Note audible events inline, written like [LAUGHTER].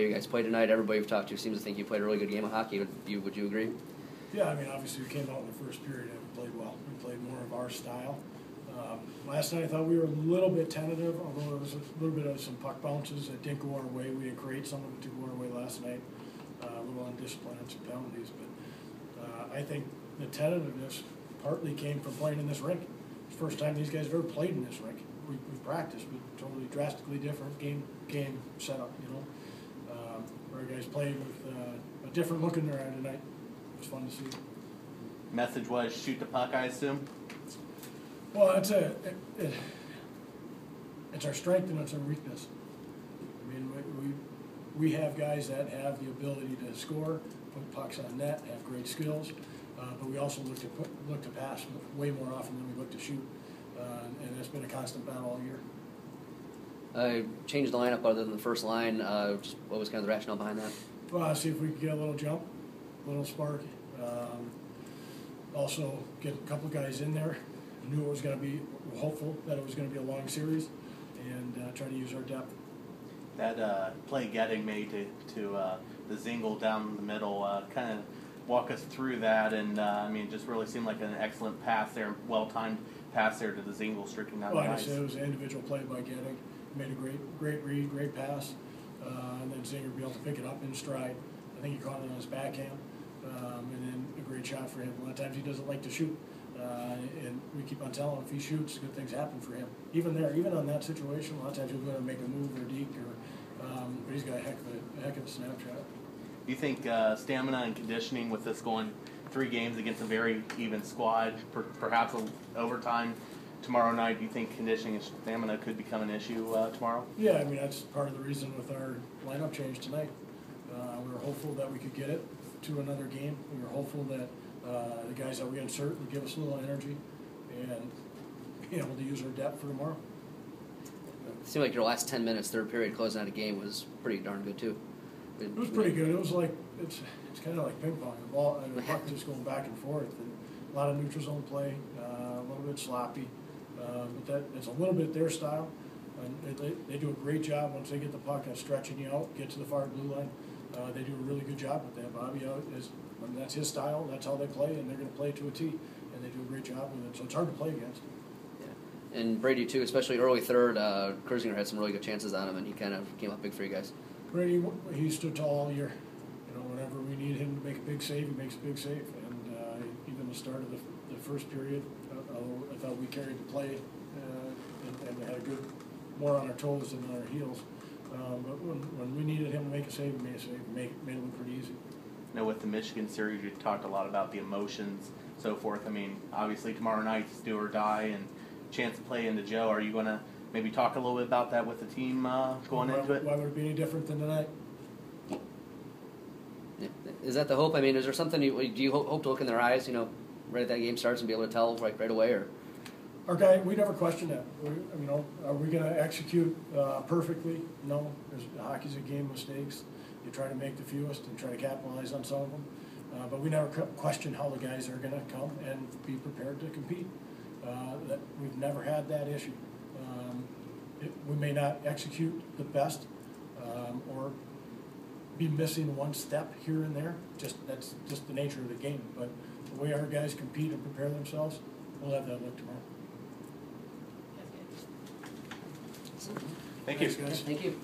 you guys played tonight. Everybody we've talked to seems to think you played a really good game of hockey. Would you, would you agree? Yeah, I mean, obviously, we came out in the first period and played well. We played more of our style. Um, Last night, I thought we were a little bit tentative, although there was a little bit of some puck bounces that didn't go our way. We did create some of it to go our way last night, uh, a little undisciplined and some penalties. But uh, I think the tentativeness partly came from playing in this rink. It's the first time these guys have ever played in this rink. We, we practiced, but totally drastically different game, game setup, you know. Played with uh, a different look in their eye tonight. It was fun to see. Message was shoot the puck, I assume. Well, it's a, it, it, it's our strength and it's our weakness. I mean, we, we, we have guys that have the ability to score, put pucks on net, have great skills, uh, but we also look to put, look to pass way more often than we look to shoot. Uh, and it's been a constant battle all year. Uh, changed the lineup other than the first line. Uh, just what was kind of the rationale behind that? Well, see if we could get a little jump, a little spark. Um, also, get a couple guys in there. Knew it was going to be hopeful that it was going to be a long series, and uh, try to use our depth. That uh, play Gedig made to, to uh, the Dzingel down the middle, uh, kind of walk us through that. And uh, I mean, it just really seemed like an excellent pass there, well timed pass there to the Dzingel streaking down Well, the like I ice. said, it was an individual play by Gedig. Made a great, great read, great pass, uh, and then Dzingel be able to pick it up in stride. I think he caught it on his backhand, um, and then a great shot for him. A lot of times he doesn't like to shoot, uh, and we keep on telling him if he shoots, good things happen for him. Even there, even on that situation, a lot of times he'll go and make a move or deke, or um, but he's got a heck of a, heck of a snapshot. Do you think uh, stamina and conditioning with this going three games against a very even squad, per, perhaps overtime tomorrow night? Do you think conditioning and stamina could become an issue uh, tomorrow? Yeah, I mean, that's part of the reason with our lineup change tonight. Uh, we were hopeful that we could get it to another game. We were hopeful that, uh, the guys that we insert would give us a little energy and be able to use our depth for tomorrow. It seemed like your last ten minutes, third period, closing out a game was pretty darn good too. It was pretty good. It was like, it's, it's kinda like ping pong. The ball, and the puck [LAUGHS] just going back and forth. And a lot of neutral zone play, uh, a little bit sloppy. Uh, but that, it's a little bit their style. And they, they do a great job once they get the puck and stretching you out, get to the far blue line. Uh, they do a really good job with that. Bobby out is, I mean, that's his style, that's how they play, and they're gonna play to a T. And they do a great job with it, so it's hard to play against. Yeah. And Brady too, especially early third. Uh, Kurzinger had some really good chances on him, and he kind of came up big for you guys. Brady, he stood tall all year. You know, whenever we need him to make a big save, he makes a big save. And uh, even the start of the, the first period, uh, I thought we carried the play uh, and, and had a good, more on our toes than on our heels. Um, but when, when we needed him to make a save, he made a save. He made, made it look pretty easy. Now with the Michigan series, you talked a lot about the emotions, so forth. I mean, obviously tomorrow night's do or die, and chance to play into Joe. Are you going to maybe talk a little bit about that with the team uh, going why, into it? Why would it be any different than tonight? Is that the hope? I mean, is there something you do you hope, hope to look in their eyes? You know, right at that game starts and be able to tell right right away, or Our guy, we never question that. We, you know, are we going to execute uh, perfectly? No. There's, hockey's a game of mistakes. You try to make the fewest and try to capitalize on some of them. Uh, but we never question how the guys are going to come and be prepared to compete. Uh, that we've never had that issue. Um, it, we may not execute the best um, or be missing one step here and there. Just that's just the nature of the game. But the way our guys compete and prepare themselves, we'll have that look tomorrow. Thank you. Thanks, guys. thank you.